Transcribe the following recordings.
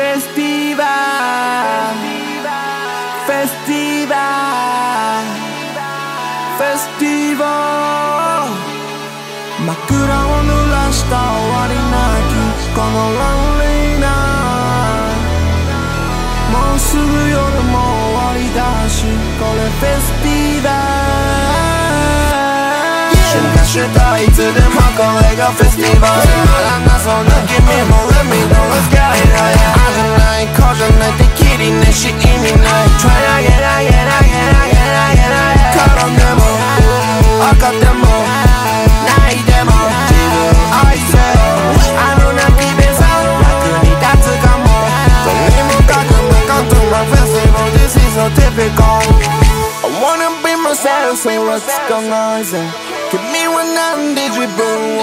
festival. Festival. Festival. 真っ暗を濡らした終わりなきこのロンリーな。もうすぐ夜も終わりだしこれフェスティバル瞬間したいつでもこれがフェスティバルつまらなそうな君も Let me know what's going get get get get get cut on them all, I them all typical. I wanna be myself, so what's going on Give me one did you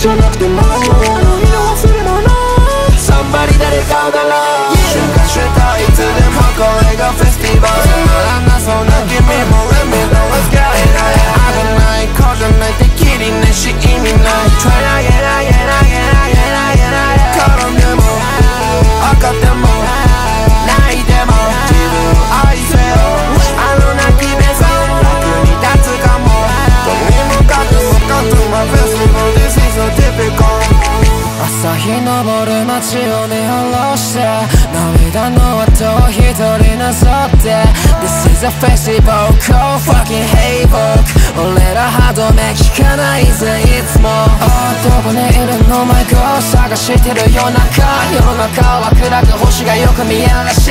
The Somebody that is out down the 日昇る街を見下ろして涙の跡を一人なぞって This is a festival called fucking Havoc 俺ら歯止め聞かないぜいつも。あどこにいるのマイクを探してる夜中。世の中は暗く星がよく見えるし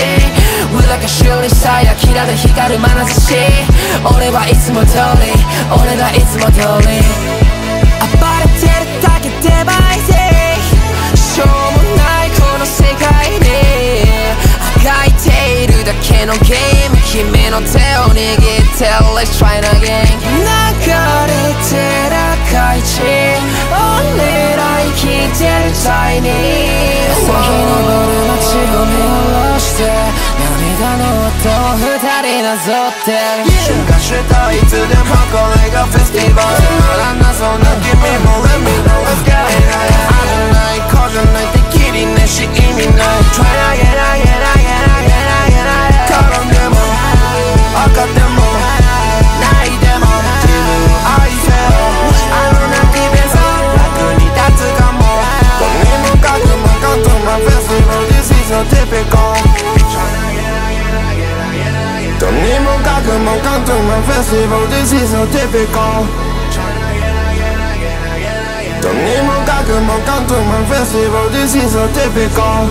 裏が修理さやキラで光る眼差し。俺はいつも通り俺らいつも通り。てるタイに朝日昇る街を見下ろして涙の音を二人なぞって。瞬間したいつでもこれがフェスティバル。つまらなそうな君も Let me know what's going ないこうじゃないてきりねし意味ない my festival, this is so typical Don't need more cock, more cock my festival, this is so typical